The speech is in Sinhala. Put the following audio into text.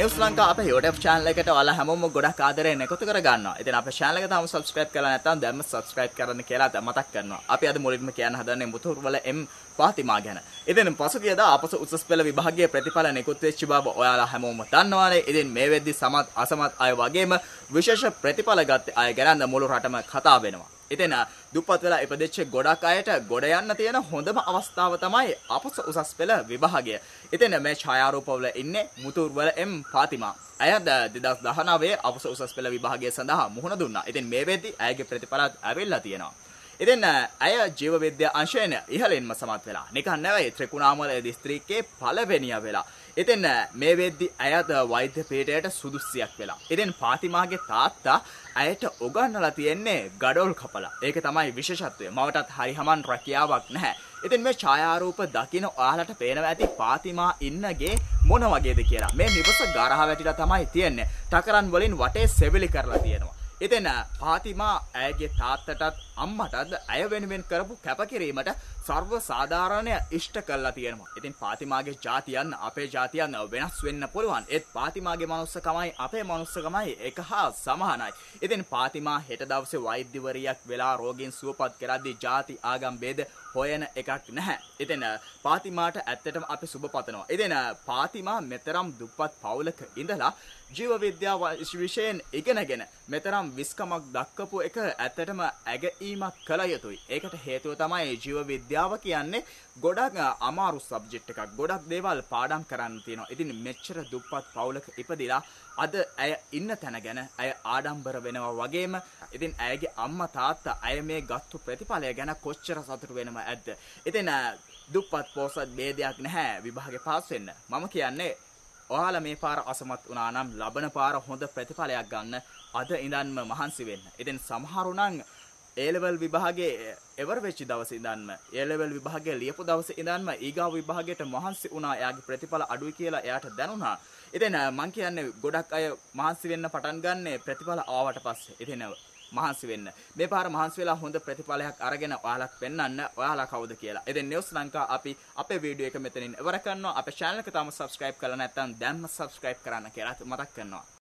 නිවුස් ලංකා අපේ YouTube channel එකට ඔයාලා හැමෝම ගොඩක් ආදරයෙන් එකතු කර ගන්නවා. ඉතින් අපේ channel එක තාම subscribe කරලා නැත්නම් දැන්ම subscribe කරන්න කියලා මතක් කරනවා. අපි අද මුලින්ම කියන්න හදන්නේ මුතුරුවල M පාතිමා ගැන. ඉතින් පසුගියදා අපස උසස් පෙළ විභාගයේ ප්‍රතිඵල නිකුත් වෙච්ච බව ඔයාලා හැමෝම දන්නවානේ. ඉතින් මේ වෙද්දි සමත් අසමත් අය වගේම විශේෂ ප්‍රතිඵල ගත්ත අය ගැන මුළු රටම කතා වෙනවා. ඉතින් දුප්පත් වෙලා ඉපදෙච්ච ගොඩක් අයට ගොඩ යන්න තියෙන හොඳම අවස්ථාව තමයි අපස උසස් පෙළ විභාගය. ඉතින් මේ ඡායාරූපවල ඉන්නේ මුතුර්වල එම් ෆාතිමා. ඇය 2019 අපස උසස් පෙළ විභාගය සඳහා මුහුණ දුන්නා. ඉතින් මේ වෙද්දි ඇයගේ ප්‍රතිඵලත් ඇවිල්ලා තියෙනවා. ඉතින් ඇය ජීව විද්‍යා අංශයෙන් ඉහළින්ම සමත් වෙලා. නිකන් නෙවෙයි ත්‍රිකුණාමල දිස්ත්‍රික්කයේ පළවෙනිය වෙලා. ඉතින් මේ වෙද්දි ඇයත් වෛද්‍ය පීඨයට සුදුස්සියක් වෙලා. ඉතින් පාතිමාගේ තාත්තා ඇයට උගන්වලා තියෙන්නේ ගඩොල් කපලා. ඒක තමයි විශේෂත්වය. මවටත් හරි හමන් රැකියාවක් නැහැ. ඉතින් මේ ඡායාරූප දකින ඔයාලට පේනවා ඇති පාතිමා ඉන්නගේ මොන වගේද කියලා. මේ නිවස ගරහ වැටිලා තමයි තියෙන්නේ. ටකරන් වලින් වටේ සෙවිලි කරලා තියෙනවා. ඉතින් පාතිමා ඇයගේ තාත්තටත් අම්මටත් ඇය වෙනුවෙන් කරපු කැපකිරීමට සර්ව සාධාරණය ඉෂ්ට කරලා තියෙනවා. ඉතින් පාතිමාගේ ජාතියන් අපේ ජාතියන් වෙනස් වෙන්න පුළුවන්. ඒත් පාතිමාගේ මනුස්සකමයි අපේ මනුස්සකමයි එක හා සමානයි. ඉතින් පාතිමා හෙට දවසේ වෛද්‍යවරියක් වෙලා රෝගීන් සුවපත් කරද්දී ජාති ආගම් ભેද හොයන එකක් නැහැ. ඉතින් පාතිමාට ඇත්තටම අපි සුබ පතනවා. ඉතින් පාතිමා මෙතරම් දුප්පත් පවුලක ඉඳලා ජීව විද්‍යාව විෂයෙන් ඉගෙනගෙන මෙතරම් විස්කමක් දක්වපු එක ඇත්තටම ඇගීමක් කළ යුතුයි. ඒකට හේතුව තමයි ජීව විද්‍යාව කියන්නේ ගොඩක් අමාරු සබ්ජෙක්ට් එකක්. ගොඩක් දේවල් පාඩම් කරන්න තියෙනවා. ඉතින් මෙච්චර දුප්පත් පවුලක ඉපදිලා අද ඇය ඉන්න තැන ගැන ඇය ආඩම්බර වෙනවා වගේම ඉතින් ඇයගේ අම්මා තාත්තා ඇය මේ ගත්තු ප්‍රතිඵලය ගැන කොච්චර සතුටු වෙනව ඇද්ද. ඉතින් දුප්පත් පොසත් ભેදයක් නැහැ විභාගේ පාස් වෙන්න. මම කියන්නේ ඔයාලා මේ පාර අසමත් වුණා නම් ලබන පාර හොඳ ප්‍රතිඵලයක් ගන්න අද ඉඳන්ම මහන්සි වෙන්න. ඉතින් සමහරු නම් A level විභාගයේ එවර වෙච්ච දවසේ ඉඳන්ම A level විභාගය ලියපු දවසේ ඉඳන්ම ඊගාව විභාගයට මහන්සි වුණා. එයාගේ ප්‍රතිඵල අඩුයි කියලා එයාට දැනුණා. ඉතින් මං කියන්නේ ගොඩක් අය මහන්සි වෙන්න පටන් ගන්න ප්‍රතිඵල ආවට පස්සේ. ඉතින් මහන්සි වෙන්න. මේ පාර මහන්සි වෙලා හොඳ ප්‍රතිඵලයක් අරගෙන ඔයාලත් පෙන්වන්න ඔයාලා කවුද කියලා. ඉතින් නිවුස් ලංකා අපි අපේ වීඩියෝ එක මෙතනින් ඉවර කරනවා. අපේ channel එක තාම subscribe කරලා නැත්නම් දැන්ම subscribe කරන්න කියලා මතක් කරනවා.